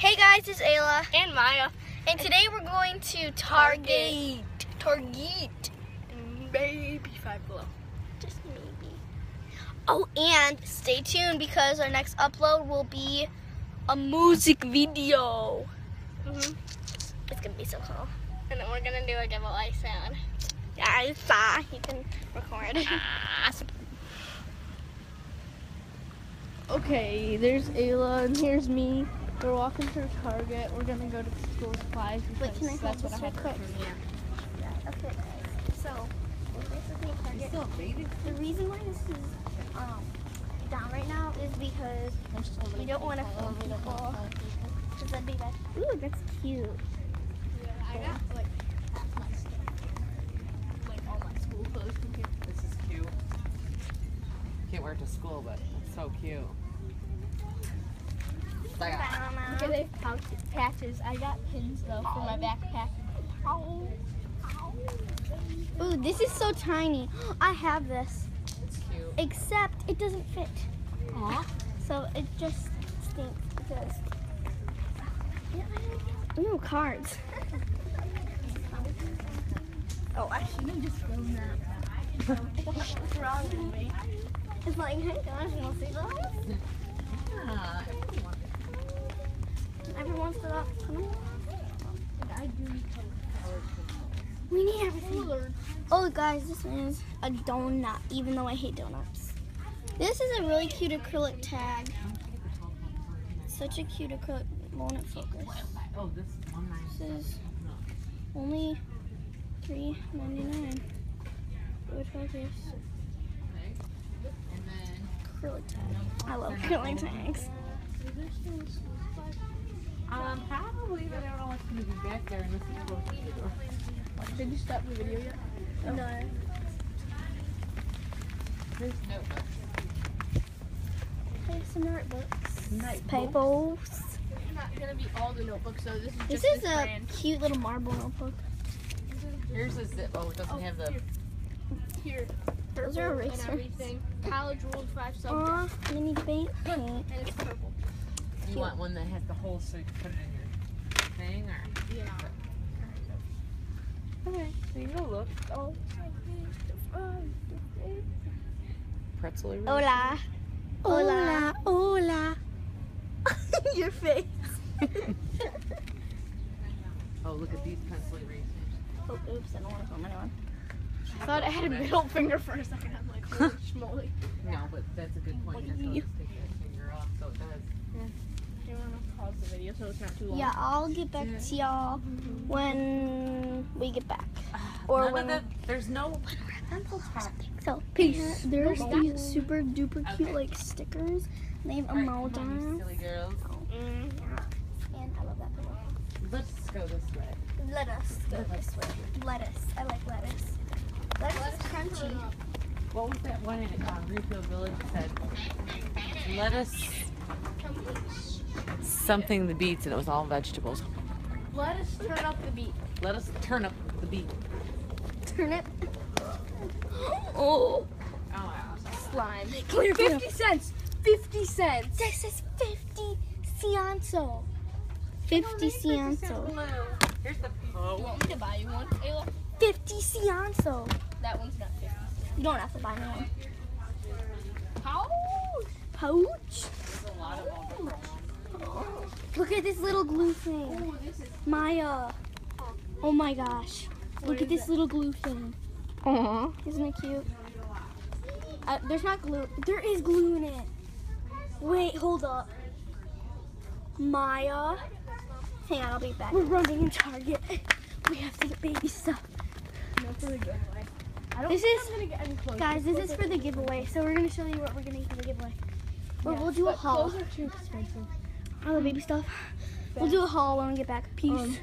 Hey guys, it's Ayla, and Maya. and today we're going to Target. Target. Maybe five below. Just maybe. Oh, and stay tuned because our next upload will be a music video. Mm-hmm. It's gonna be so cool. And then we're gonna do a giveaway soon. Yeah, I saw. You can record. Okay, there's Ayla and here's me. We're walking through Target. We're gonna go to school supplies because Wait, can I hold that's what this I had quick? for me. Okay, so we're basically at Target. The reason why this is um, down right now is because we don't want to film people. Because that'd be bad. Ooh, that's cute. I got like half my stuff. Like all my school clothes from here. This is cute. Can't wear it to school, but it's so cute. Like, Look at pouch- patches. I got pins though for my backpack. Ooh, this is so tiny. I have this, it's cute. except it doesn't fit. Aw. So it just stinks because. Ooh, cards. Oh, I should have just filmed that. What's wrong with me? It's like, hey guys, you want to see those? Yeah. Everyone's still up. Come on. I do We need everything. Oh, guys, this is a donut, even though I hate donuts. This is a really cute acrylic tag. Such a cute acrylic. Won't it focus? Oh, this one This nice. is only three ninety nine. Would focus. Acrylic tag. I love acrylic tags. Probably, I don't know what's gonna be back there unless it's close to the door. Did you stop the video yet? No. There's notebooks. There's some notebooks. Notebooks. Papers. It's not gonna be all the notebooks, so this is This is a brand. cute little marble notebook. Here's a zip. Oh, it doesn't oh, have the. Here. Those are purple and erasers. everything. College rules, five Aw, mini paint. paint. and it's purple. You want one that has the hole so you can put it in your thing, or Yeah. okay, so you go look. Oh. Pretzel eraser. Hola. Hola. Hola. Your face. Oh, look at these pencil erasers. Oh, oops, I don't want to film anyone. I thought I had a middle finger for a second. I'm like, holy schmoly. No, but that's a good point. You have to just take that finger off so it does. Do you want to pause the video so it's not too long? Yeah, I'll get back to y'all when we get back. Or None when of the, there's no pencil top. So, Peace. there's No. these super duper cute Okay. like stickers. They have All right, emoji come on, you silly girls. and I love that pillow. Let's go this way. Lettuce. Go this way. Lettuce. I like lettuce. Lettuce is crunchy. What was that one in um, Greenfield Village that said lettuce something the beets and it was all vegetables. Let us turn up the beat. Let us turn up the beet. Turnip. Oh. Oh, oh Slime. Clear, clear. 50 cents. 50 cents. This is 50 cianzo. 50 cianzo. Here's the oh, You oh. want me to buy you one? Ayla? 50 cianzo. That one's not 50. You don't have to buy me one. How? Pouch. There's a lot of them. Look at this little glue thing. Oh, this is. Maya. Oh my gosh. Look at this little glue thing. Aww. Isn't it cute? Uh, there's not glue. There is glue in it. Wait, hold up. Maya. Hang on, I'll be back. We're running in Target. We have to get baby stuff. No, for the giveaway. I don't This is- I'm gonna get any clothes. Guys, this is for the giveaway. So we're going to show you what we're going to get for the giveaway. Or we'll do a But haul. Clothes are too expensive. All the baby stuff. We'll do a haul when we get back. Peace. Um,